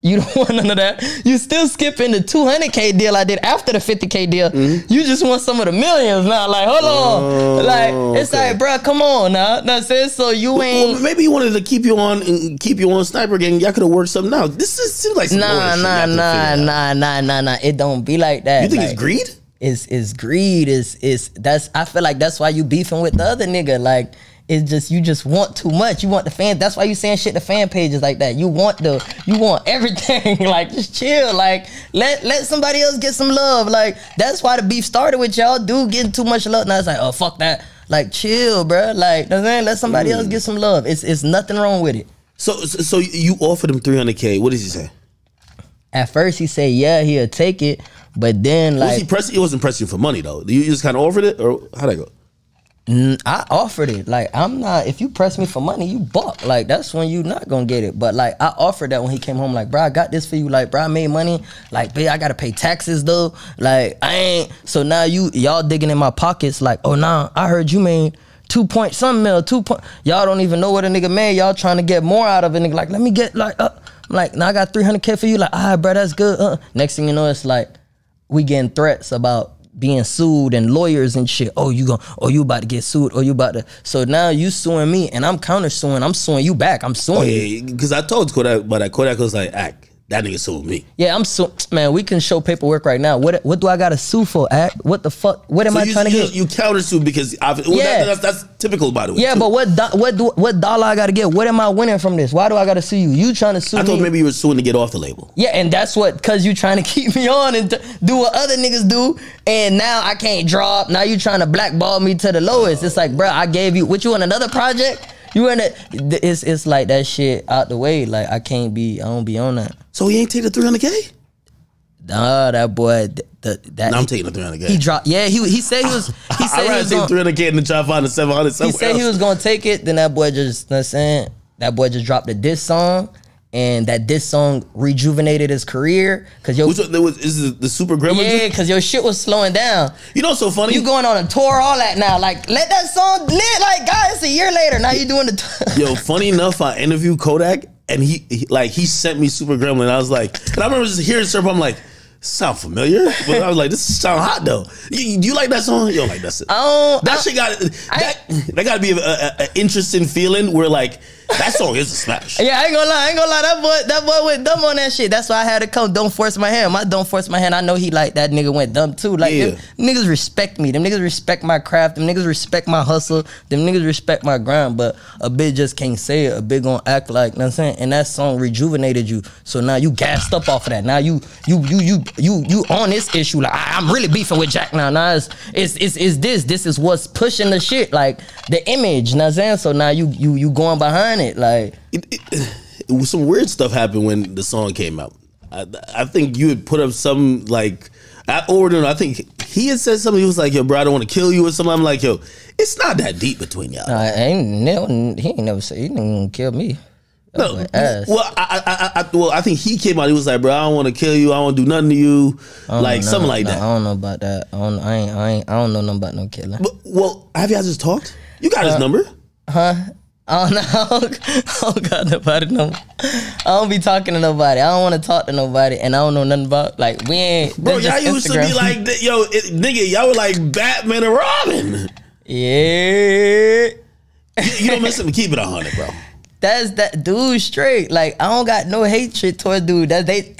You don't want none of that. You still skipping the 200k deal I did after the 50k deal. Mm-hmm. You just want some of the millions now. Like, hold on. like, it's Oh, okay. like, bruh, come on now. That's it. So you Well, ain't. maybe he wanted to keep you on and keep you on sniper gang. Y'all could have worked something out. This is, seems like some Nah, nah, nah, nah, nah, nah, nah. It don't be like that. You think Like, it's greed? It's it's greed. Is is that's I feel like that's why you beefing with the other nigga. Like it's just you just want too much. You want the fans. That's why you saying shit to fan pages like that. You want the you want everything. like just chill. Like let let somebody else get some love. Like that's why the beef started with y'all. Dude getting too much love. Now it's like oh fuck that. Like chill, bro. Like you know what I'm let somebody else mm. get some love. It's it's nothing wrong with it. So, so you offered him 300k. What did he say? At first he said yeah he'll take it, but then Was like he pressing? He wasn't pressing for money though. You just kind of offered it, or how'd that go? I offered it. Like I'm not. If you press me for money, you buck. Like that's when you not gonna get it. But like I offered that when he came home. Like bro, I got this for you. Like bro, I made money. Like babe, I gotta pay taxes though. Like I ain't. So now you y'all digging in my pockets. Like oh nah, I heard you made. Two point some mil, two point. Y'all don't even know what a nigga made. Y'all trying to get more out of it. Nigga, like let me get like, uh, I'm like, now I got three hundred k for you. Like, all right, bro, that's good. Uh. Next thing you know, it's like we getting threats about being sued and lawyers and shit. Oh, you going oh you about to get sued. Oh, you about to. So now you suing me and I'm counter suing. I'm suing you back. I'm suing Oh you. yeah, because I told Kodak, but Kodak was like, "Act that nigga sued me." Yeah, I'm su- man. We can show paperwork right now. What what do I got to sue for? At What the fuck? What am So I you, trying to you, get? you counter sue because obvi- well, Yeah. that, that's, that's typical by the way. yeah, too. but what do- what do, what dollar I got to get? What am I winning from this? Why do I got to sue you? You trying to sue me. I thought me? maybe you were suing to get off the label. Yeah, and that's what cause you trying to keep me on and t- do what other niggas do, and now I can't drop. Now you trying to blackball me to the lowest. It's like, bro, I gave you what you on another project. You in it? It's it's like that shit out the way. Like I can't be. I don't be on that. So he ain't take the 300k. Nah, that boy. The, that No, I'm he, taking the 300k. he dropped. Yeah, he he said he was. He I said he rather was take gonna, 300k and then try to find the 700 he somewhere said he was gonna take it. Then that boy just. You know what I'm saying that boy just dropped a diss song. And that diss song rejuvenated his career, cause yo, Which one, there was, is it the Super Gremlin? yeah, cause your shit was slowing down. You know what's so funny? You going on a tour, all that now. Like, let that song lit. Like, guys, a year later, now you doing the. T- Yo, funny enough, I interviewed Kodak and he, he like he sent me Super Gremlin. And I was like, and I remember just hearing stuff. I'm like, sound familiar, but I was like, this sound hot though. You, do you like that song? You don't like that shit. I don't. Oh, that I- shit got that. that got to be an interesting feeling where like that song is a smash. yeah, I ain't gonna lie. I ain't gonna lie. That boy, that boy went dumb on that shit. That's why I had to come. Don't force my hand. My don't force my hand. I know he like that nigga went dumb too. Like Yeah. them niggas respect me. Them niggas respect my craft. Them niggas respect my hustle. Them niggas respect my grind. But a bitch just can't say it. A bitch gonna act like. You know what I'm saying? And that song rejuvenated you. So now you gassed up off of that. Now you you you you you you on this issue. Like I, I'm really beefing with Jack now. Now it's it's it's, it's this. This is what's pushing the shit. Like the image. You know what I'm saying? So now you you you going behind it. Like. It, it, it was some weird stuff happened when the song came out. I, I think you had put up some like. I ordered. I think he had said something. He was like, "Yo, bro, I don't want to kill you" or something. I'm like, "Yo, it's not that deep between y'all." I ain't never, he ain't never said he didn't kill me. No, ass. well, I, I, I, well, I think he came out. He was like, "Bro, I don't want to kill you. I don't do nothing to you, like No, something like no, that." I don't know about that. I don't. I ain't. I ain't. I don't know nothing about no killing. But, well, have y'all just talked? You got his number. I don't know. I don't got nobody no. I don't be talking to nobody. I don't want to talk to nobody, and I don't know nothing about like we ain't. Bro, y'all used to be like, yo, it, nigga, y'all were like Batman and Robin. yeah. You don't miss him. Keep it a hundred, bro. That's that dude straight. Like I don't got no hatred towards dude. That they